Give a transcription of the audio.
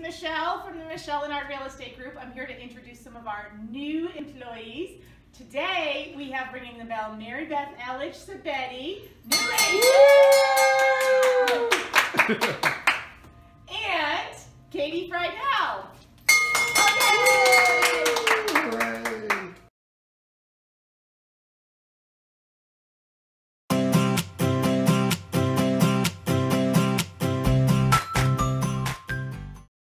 Michelle from the Michelle Larnard Real Estate Group. I'm here to introduce some of our new employees. Today, we have ringing the bell Marybethe Ellich Sabeti, new and Katie Friedel.